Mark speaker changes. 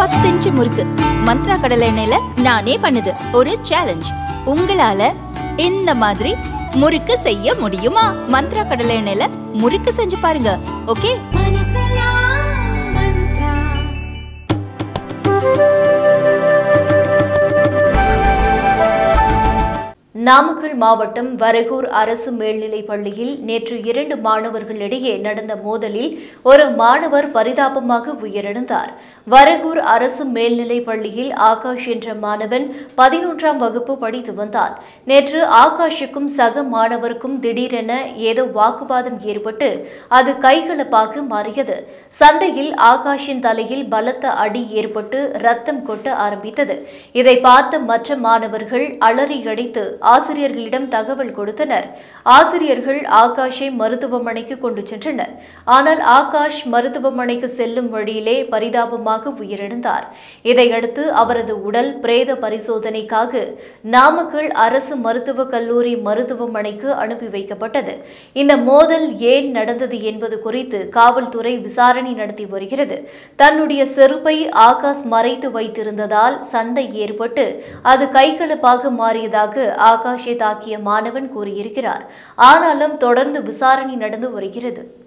Speaker 1: பத்து இன்ச்சு முறுக்கு. மந்த்ரா கடலை எண்ணெயில நானே பண்ணுது. ஒரு சேலஞ்ச் உங்களால இந்த மாதிரி முறுக்கு செய்ய முடியுமா? மந்த்ரா கடலை எண்ணெயில முறுக்கு செஞ்சு பாருங்க. ஓகே
Speaker 2: நாமக்கல் மாவட்டம் வரகூர் அரசு மேல்நிலைப் பள்ளியில் நேற்று இரண்டு மாணவர்களிடையே நடந்த மோதலில் ஒரு மாணவர் பரிதாபமாக உயிரிழந்தார். வரகூர் அரசு மேல்நிலைப் பள்ளியில் ஆகாஷ் என்ற மாணவன் பதினொன்றாம் வகுப்பு படித்து வந்தான். நேற்று ஆகாஷுக்கும் சக மாணவருக்கும் திடீரென ஏதோ வாக்குவாதம் ஏற்பட்டு அது கைகலப்பாக மாறியது. சண்டையில் ஆகாஷின் தலையில் பலத்த அடி ஏற்பட்டு ரத்தம் கொட்ட ஆரம்பித்தது. இதை பார்த்த மற்ற மாணவர்கள் அலறி அடித்து ஆசிரியர்களிடம் தகவல் கொடுத்தனர். ஆசிரியர்கள் ஆகாஷை மருத்துவமனைக்கு கொண்டு சென்றனர். ஆனால் ஆகாஷ் மருத்துவமனைக்கு செல்லும் வழியிலே பரிதாபமாக உயிரிழந்தார். இதையடுத்து அவரது உடல் பிரேத பரிசோதனைக்காக நாமக்கல் அரசு மருத்துவக் கல்லூரி மருத்துவமனைக்கு அனுப்பி வைக்கப்பட்டது. இந்த மோதல் ஏன் நடந்தது என்பது குறித்து காவல்துறை விசாரணை நடத்தி வருகிறது. தன்னுடைய செருப்பை ஆகாஷ் மறைத்து வைத்திருந்ததால் சண்டை ஏற்பட்டு அது கைகலப்பாக மாறியதாக ஆகாஷை தாக்கிய மாணவன் கூறியிருக்கிறார். ஆனாலும் தொடர்ந்து விசாரணை நடந்து வருகிறது.